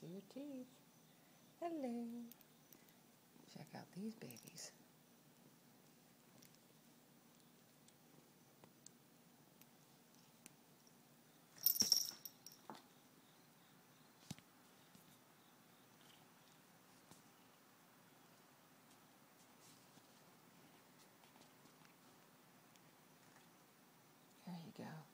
See your teeth. Hello. Check out these babies. There you go.